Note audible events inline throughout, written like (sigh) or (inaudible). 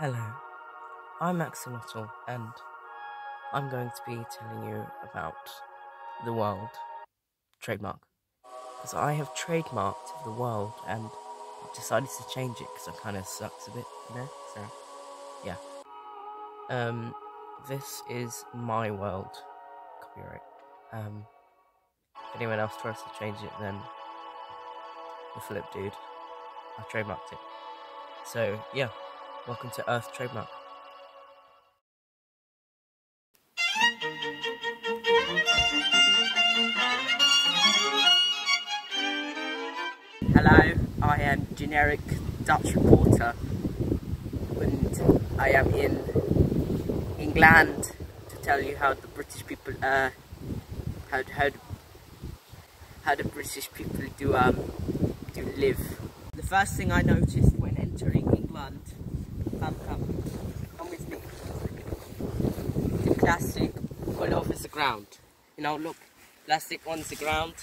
Hello, I'm Axolotl, and I'm going to be telling you about the world trademark. Because I have trademarked the world and I've decided to change it because it kind of sucks a bit, you know? So, yeah. Um, this is my world copyright. Um, if anyone else tries to change it, then the flip dude. I trademarked it. So, yeah. Welcome to Earth Trademark. Hello, I am generic Dutch reporter and I am in England to tell you how the British people uh how how how the British people do um do live. The first thing I noticed when entering England come come. Come with me. The plastic all over the ground. You know look plastic on the ground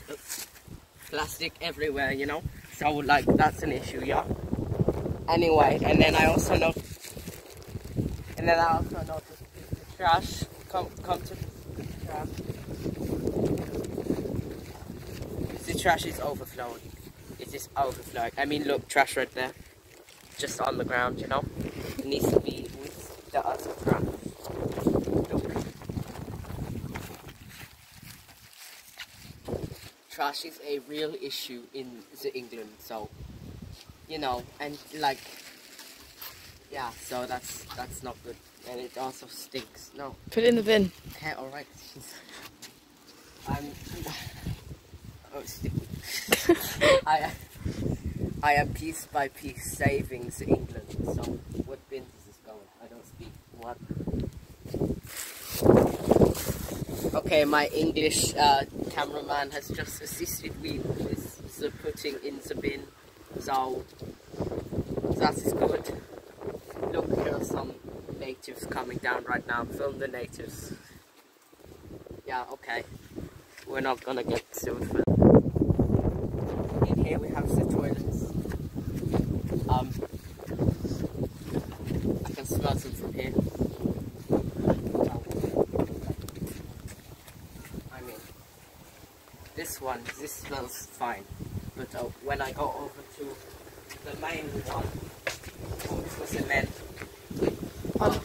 plastic everywhere you know? So like that's an issue yeah? Anyway and then I also know and then I also noticed the trash come come to the trash. The trash is overflowing. It is just overflowing. I mean look trash right there just on the ground you know needs to be with the other trash look trash is a real issue in the England so you know and like yeah so that's that's not good. And it also stinks. No. Put it in the bin. okay all right. (laughs) I'm oh sticky. (laughs) I i am piece by piece saving the england. So what bin is this going? I don't speak what okay my english uh, cameraman has just assisted me with the putting in the bin. So that is good. Look here are some natives coming down right now film the natives. Yeah okay. We're not gonna get for in here we have um I can smell them from here. I mean this one this smells fine. But uh, when I go over to the main one which was a man um,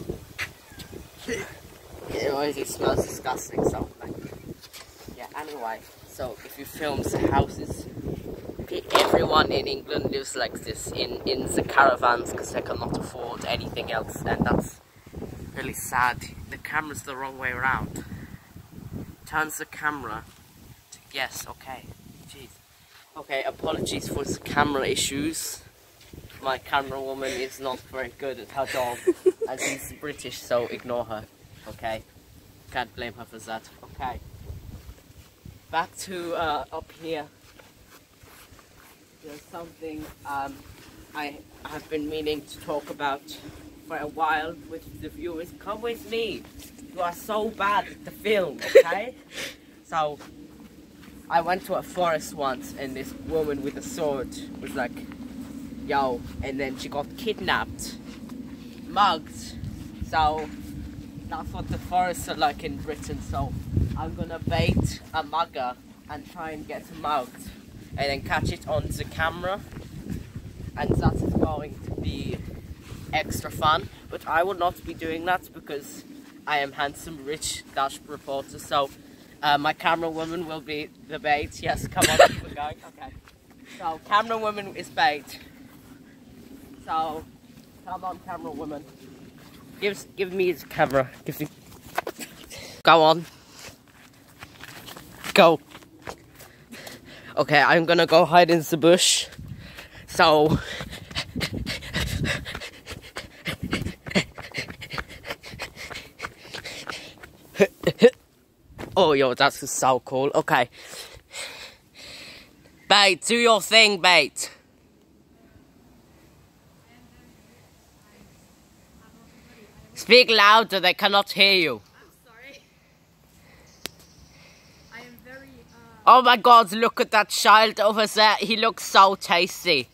it already smells disgusting so like yeah anyway so if you film the houses everyone in England lives like this in in the caravans because they cannot afford anything else and that's really sad. The camera's the wrong way around. Turns the camera to, yes okay jeez. Okay apologies for the camera issues. My camera woman is not very good at her job (laughs) as she's British so ignore her okay? Can't blame her for that okay? Back to uh, up here there's something um, I have been meaning to talk about for a while with the viewers. Come with me. You are so bad at the film okay? (laughs) So I went to a forest once and this woman with a sword was like yo and then she got kidnapped. Mugged. So that's what the forests are like in Britain. So I'm gonna bait a mugger and try and get mugged and then catch it on the camera. And that is going to be extra fun. But I will not be doing that because I am handsome rich Dutch reporter. So uh, my camera woman will be the bait. Yes come on (laughs) it going okay. So camera woman is bait. So come on camera woman give give me his camera. Give me go on. Go okay I'm gonna go hide in the bush. So. Oh yo that's so cool. Okay. Bait do your thing bait Speak louder, they cannot hear you. I'm sorry. I am very. Uh, Oh my god, look at that child over there. He looks so tasty.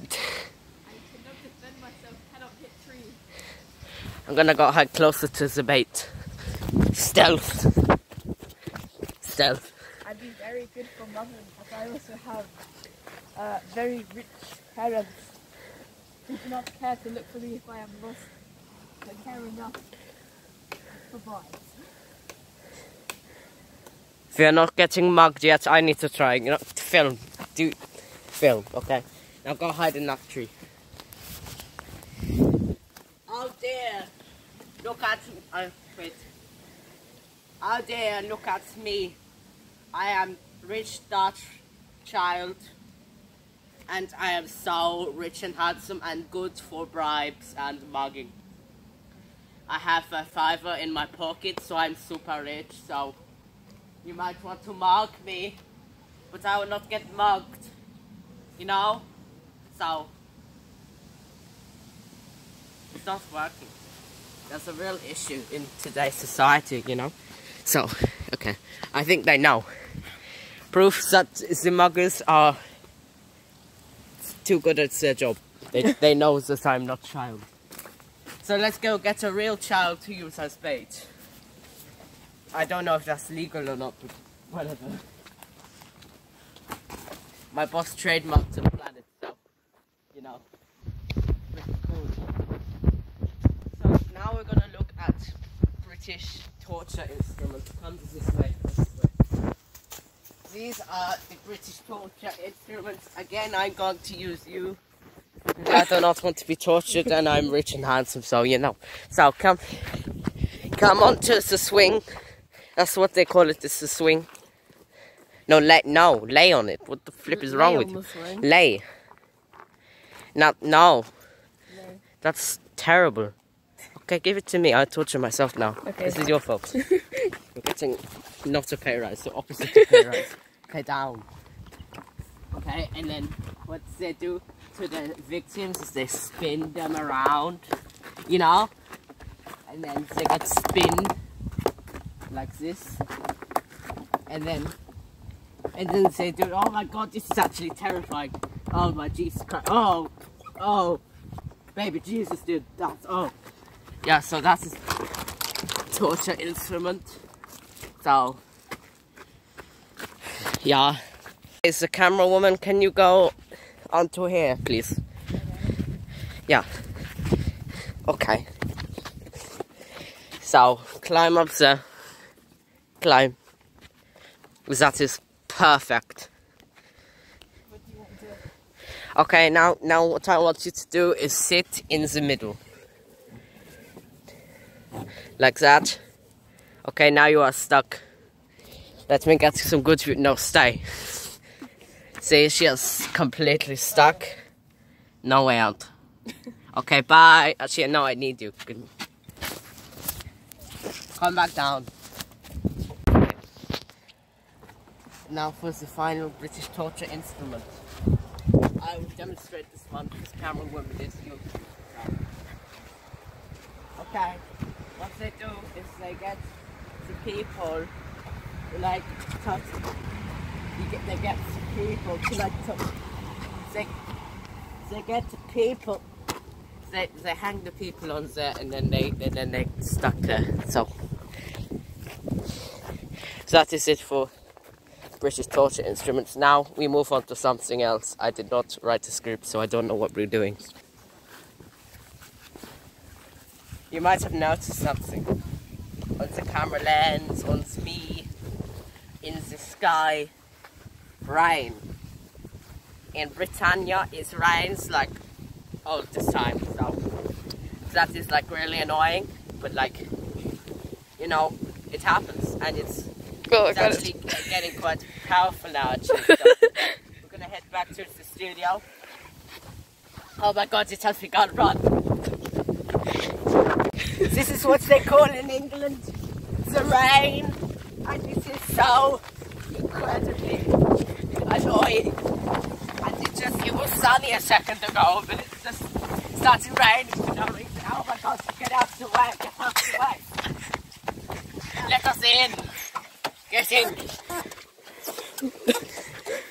I cannot defend myself. Can I'm gonna go hide closer to the bait. Stealth. Stealth. I'd be very good for mothering, as I also have uh, very rich parents who do not care to look for me if I am lost, but care enough for bribes. If you're not getting mugged yet, I need to try. You know, film. Do film, okay? Now go hide in that tree. Oh dear! Look at. Uh, wait. Oh dear! Look at me. I am rich Dutch child, and I am so rich and handsome and good for bribes and mugging. I have a fiver in my pocket, so I'm super rich. So. You might want to mug me, but I will not get mugged. You know? So, it's not working. That's a real issue in today's society, you know? So, okay. I think they know. Proof that the muggers are too good at their job. They, they know that I'm not child. So let's go get a real child to use as bait. I don't know if that's legal or not, but whatever. My boss trademarked the planet, so, you know, pretty cool. So now we're gonna look at British torture instruments. This way. These are the British torture instruments. Again, I'm going to use you. I do not want to be tortured and I'm rich and handsome, so you know. So come, come on to the swing. That's what they call it. It's the swing. No, lay. No, lay on it. What the flip is wrong with you? Lay. Not no. No. That's terrible. Okay, give it to me. I'll torture myself now. Okay. This is your fault. (laughs) You're getting not a pay rise, the opposite of pay rise. (laughs) Okay, down. Okay, and then what they do to the victims is they spin them around, you know, and then they get spin like this, and then and then they do. Oh my God, this is actually terrifying. Oh my Jesus Christ. Oh, oh, baby Jesus, dude. That's oh, yeah. So that's torture instrument. So yeah. Is the camera woman? Can you go onto here, please? Yeah. Okay. So climb up there. Climb. That is perfect. Okay, now now what I want you to do is sit in the middle. Like that. Okay, now you are stuck. Let me get some good view. No, stay. See, she is completely stuck. No way out. Okay, bye. Actually, no, I need you. Come back down. Okay. Now for the final British torture instrument. I will demonstrate this one because camera woman is you. Okay, what they do is they get the people like touch. Get they get the people to like touch. They they get the people. They they hang the people on there and then they and then they stuck there. So that is it for British torture instruments. Now we move on to something else. I did not write the script, so I don't know what we're doing. You might have noticed something on the camera lens, on me, in the sky. Rain. In Britannia, it rains like all the time, so that is like really annoying. But like, you know, it happens, and it's Well, it's actually getting quite powerful now. Actually, so (laughs) we're gonna head back to the studio. Oh my God! It has begun. Run! this is what they call in England the rain, and this is so incredibly annoying. And it just it was sunny a second ago, but it's just started raining for no reason. Oh my God! Get out the way! Get out the way! Let us in. (laughs)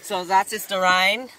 So that is the rain.